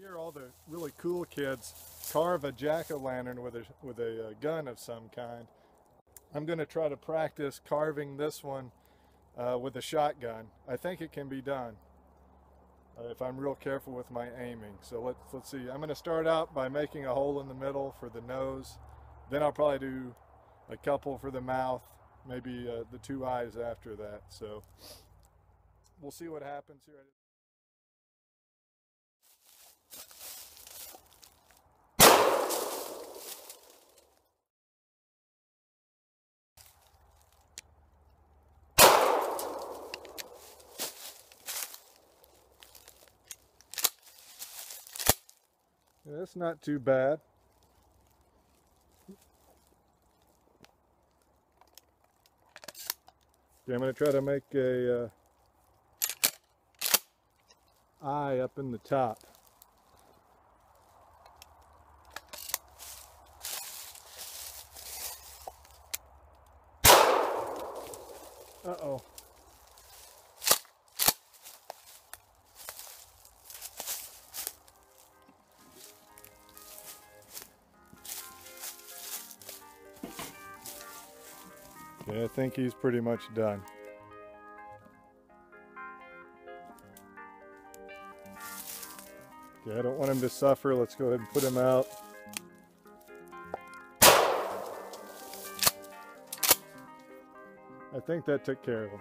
year, all the really cool kids carve a jack-o'-lantern with a, with a uh, gun of some kind. I'm going to try to practice carving this one uh, with a shotgun. I think it can be done uh, if I'm real careful with my aiming. So let's, let's see. I'm going to start out by making a hole in the middle for the nose. Then I'll probably do a couple for the mouth, maybe uh, the two eyes after that. So we'll see what happens here. That's not too bad. Okay, I'm going to try to make a uh, eye up in the top. Uh-oh. Yeah, I think he's pretty much done. Okay, I don't want him to suffer. Let's go ahead and put him out. I think that took care of him.